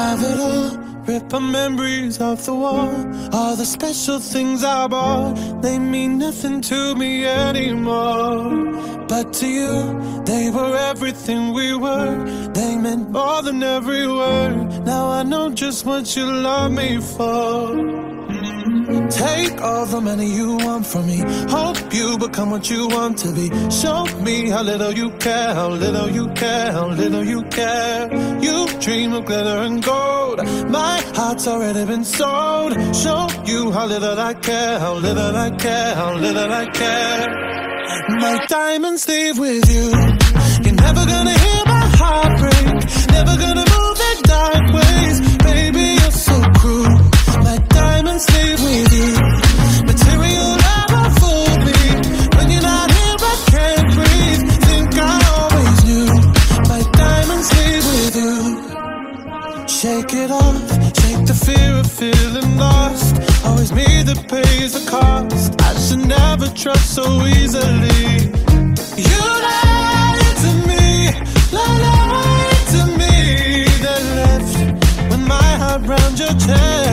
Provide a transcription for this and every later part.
have it all. Rip memories off the wall. All the special things I bought, they mean nothing to me anymore. But to you, they were everything we were. They meant more than every word. Now I know just what you love me for. Mm. Take all the money you want from me. Hope you become what you want to be. Show me how little you care, how little you care, how little you care. You dream of glitter and gold. My heart's already been sold. Show you how little I care, how little I care, how little I care. My diamonds leave with you. You're never gonna hear feeling lost. Always me that pays the cost. I should never trust so easily. You lied to me, lied to me. That left with my heart round your chest.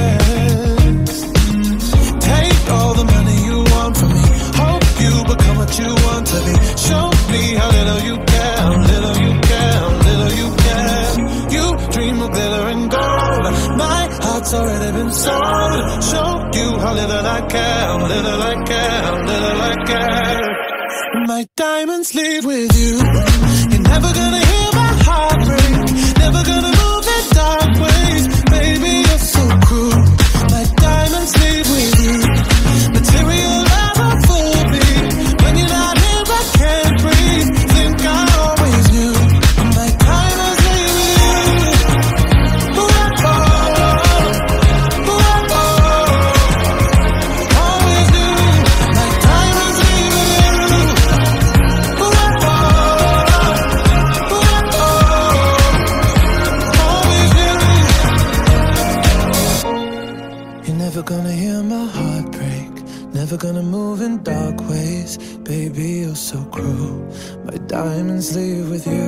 Heart's already been sold. Show you how little I care, little I care, little I care. My diamonds leave with you. You're never gonna gonna hear my heart break. Never gonna move in dark ways. Baby, you're so cruel. My diamonds leave with you.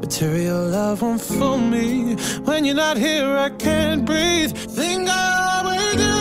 Material love won't fool me. When you're not here, I can't breathe. Think I always do.